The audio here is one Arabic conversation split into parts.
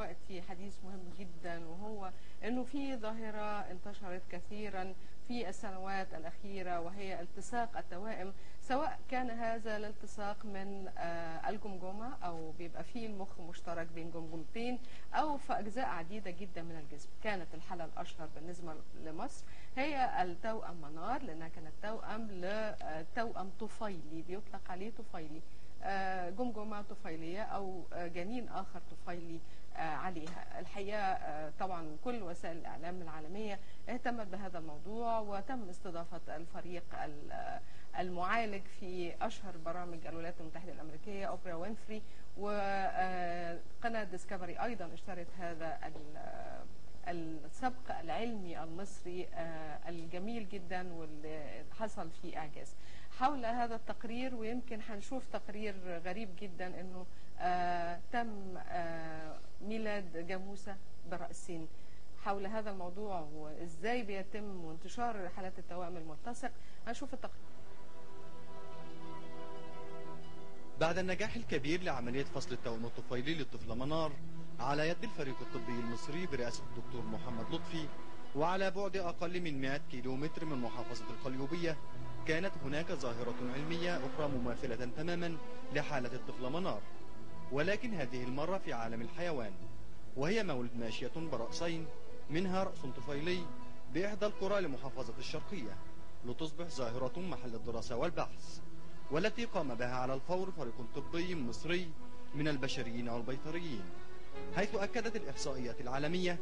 دلوقتي حديث مهم جدا وهو إنه في ظاهرة انتشرت كثيرا في السنوات الأخيرة وهي التصاق التوائم. سواء كان هذا الالتصاق من آه، الجمجمة أو بيبقى فيه المخ مشترك بين جمجمتين أو في أجزاء عديدة جدا من الجسم. كانت الحالة الأشهر بالنسبة لمصر هي التوأم منار لأنها كانت توأم لتوأم طفيلي بيطلق عليه طفيلي آه، جمجمة طفيلية أو آه، جنين آخر طفيلي. آه، عليها. الحقيقة آه، طبعا كل وسائل الإعلام العالمية اهتمت بهذا الموضوع وتم استضافة الفريق ال- آه، المعالج في أشهر برامج الولايات المتحدة الأمريكية أوبرا وينفري وقناه Discovery أيضا اشترت هذا ال- آه، السبق العلمي المصري آه، الجميل جدا واللي حصل فيه إعجاز. حول هذا التقرير ويمكن هنشوف تقرير غريب جدا إنه آه تم آه ميلاد جاموسة براسين حول هذا الموضوع وإزاي بيتم انتشار حالات التوائم الملتصق هنشوف التقرير. بعد النجاح الكبير لعملية فصل التوأم الطفيلي للطفلة منار على يد الفريق الطبي المصري برئاسة الدكتور محمد لطفي وعلى بعد أقل من 100 كيلومتر من محافظة القليوبية كانت هناك ظاهرة علمية أخرى مماثلة تماما لحالة الطفلة منار. ولكن هذه المرة في عالم الحيوان وهي مولد ماشية برأسين منها رأس طفيلي بإحدى القرى لمحافظة الشرقية لتصبح ظاهرة محل الدراسة والبحث والتي قام بها على الفور فريق طبي مصري من البشريين والبيطريين حيث أكدت الإحصائيات العالمية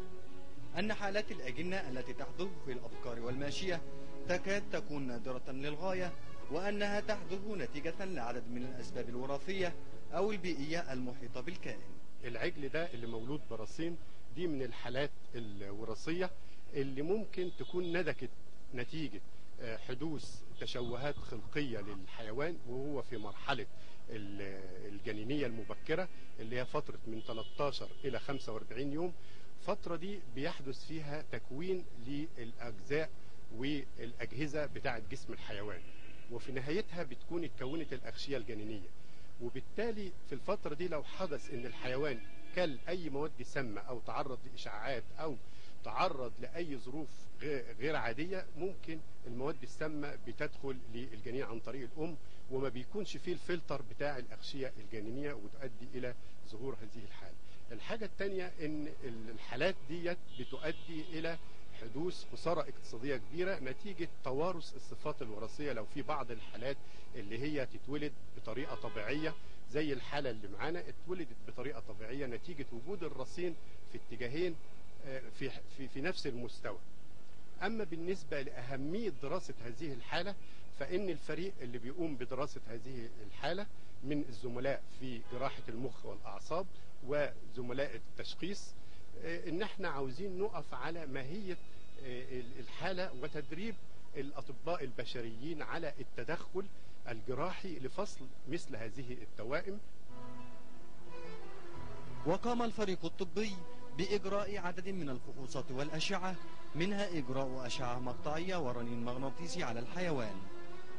أن حالات الأجنة التي تحدث في الأبقار والماشية تكاد تكون نادرة للغاية وأنها تحدث نتيجة لعدد من الأسباب الوراثية أو البيئية المحيطة بالكائن. العجل ده اللي مولود براسين دي من الحالات الوراثية اللي ممكن تكون ندكت نتيجة آه، حدوث تشوهات خلقية للحيوان وهو في مرحلة ال- الجنينية المبكرة اللي هي فترة من 13 إلى 45 يوم. الفترة دي بيحدث فيها تكوين للأجزاء والأجهزة بتاعة جسم الحيوان. وفي نهايتها بتكون اتكونت الأغشية الجنينية. وبالتالي في الفترة دي لو حدث إن الحيوان كل أي مواد سامة أو تعرض لإشعاعات أو تعرض لأي ظروف غير عادية ممكن المواد السامة بتدخل للجنين عن طريق الأم وما بيكونش فيه الفلتر بتاع الأغشية الجنينية وتؤدي إلى ظهور هذه الحالة. الحاجة التانية إن الحالات ديت بتؤدي إلى حدوث خسارة اقتصادية كبيرة نتيجة توارث الصفات الوراثية لو في بعض الحالات اللي هي تتولد بطريقة طبيعية زي الحالة اللي معانا اتولدت بطريقة طبيعية نتيجة وجود الرصين في اتجاهين آه، في في في نفس المستوى. أما بالنسبة لأهمية دراسة هذه الحالة فإن الفريق اللي بيقوم بدراسة هذه الحالة من الزملاء في جراحة المخ والأعصاب وزملاء التشخيص آه، إن إحنا عاوزين نقف على ماهية آه، الحالة وتدريب الأطباء البشريين على التدخل الجراحي لفصل مثل هذه التوائم وقام الفريق الطبي بإجراء عدد من الفحوصات والأشعة منها إجراء أشعة مقطعية ورنين مغناطيسي على الحيوان.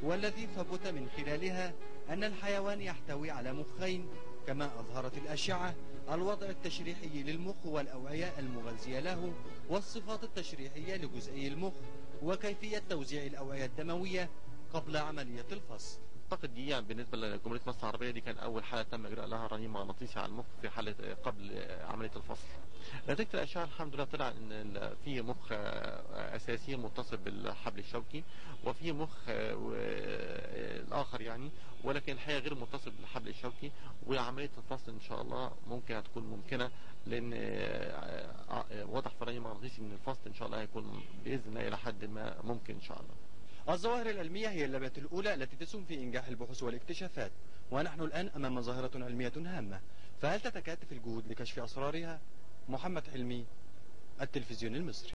والذي ثبت من خلالها أن الحيوان يحتوي على مخين كما أظهرت الأشعة الوضع التشريحي للمخ والأوعية المغذية له والصفات التشريحية لجزئي المخ وكيفية توزيع الأوعية الدموية قبل عملية الفصل أعتقد دي يعني بالنسبة لجمهوريه مصر العربية دي كان أول حالة تم إجراء لها رنين مغناطيسي على المخ في حالة قبل عملية الفصل. نتيجة الأشعة الحمد لله طلع إن في مخ اساسي متصل بالحبل الشوكي وفي مخ الآخر يعني ولكن الحقيقة غير متصل بالحبل الشوكي وعملية الفصل إن شاء الله ممكن هتكون ممكنة لأن آه، آه، واضح في الرنين المغناطيسي من الفصل إن شاء الله هيكون بإذن الله إلى حد ما ممكن إن شاء الله. الظواهر العلمية هي اللبنة الأولى التي تسهم في إنجاح البحوث والاكتشافات ونحن الآن أمام ظاهرة علمية هامة فهل تتكاتف الجهود لكشف أسرارها؟ محمد حلمي التلفزيون المصري